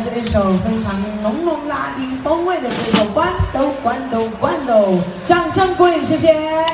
这一首非常浓浓拉丁风味的这首《关斗关斗关斗》，掌声鼓励，谢谢。